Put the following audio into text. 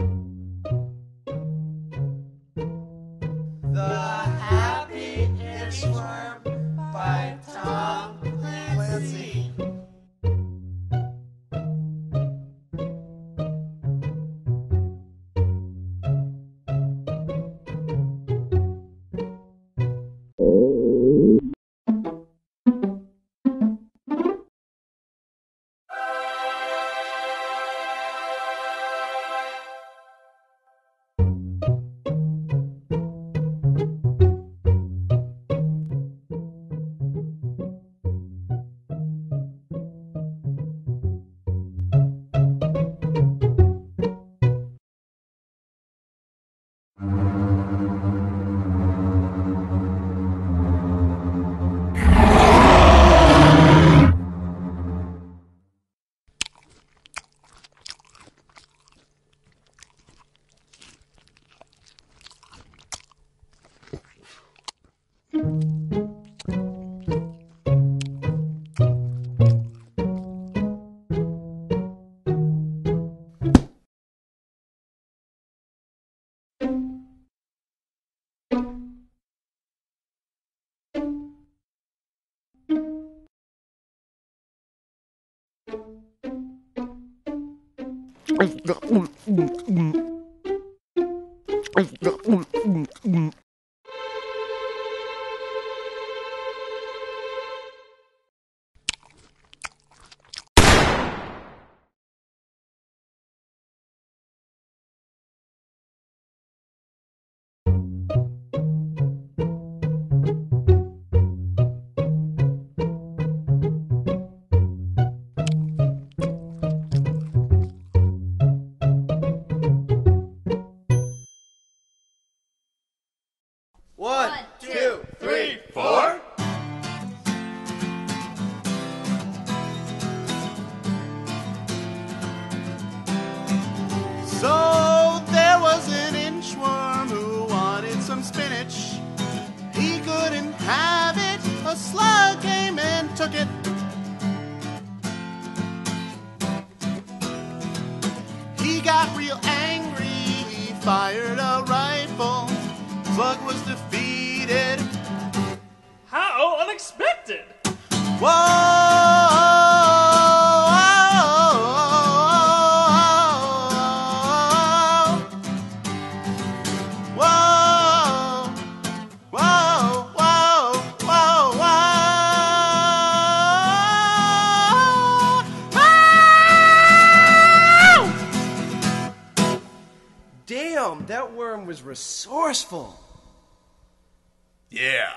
The Happy Ai da ui ui ui Ai da ui ui ui have it. A slug came and took it. He got real angry. He fired a rifle. Slug was defeated. How unexpected! Damn, that worm was resourceful. Yeah.